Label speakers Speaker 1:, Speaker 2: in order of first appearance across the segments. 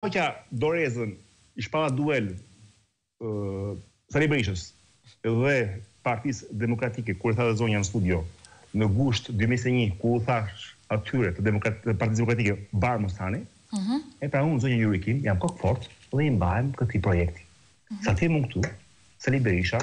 Speaker 1: hoqa dorezën, i shpalla duel Sali Berishës dhe Partisë Demokratike siç e tha dhe zonja në studio në gusht dy mijë e njëzet e një ku u tha atyre të Partisë Demokratike bar mos hani e pra unë zonja Yuri Kim jam kokëfortë dhe i mbahem këtij projekti sa të jem unë këtu Sali Berisha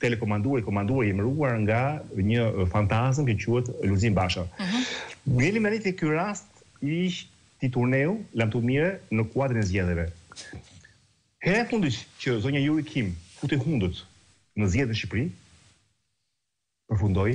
Speaker 1: telekomanduar i komanduar i emëruar nga një fantazëm që quhet Lulzim Basha. Ngeli, merrte ky rast i këtij turneu lamtumire në kuadrin e zgjedhjeve. Hera e fundit që zonja Yuri Kim futi hundët në zgjedhje në Shqipëri përfundoi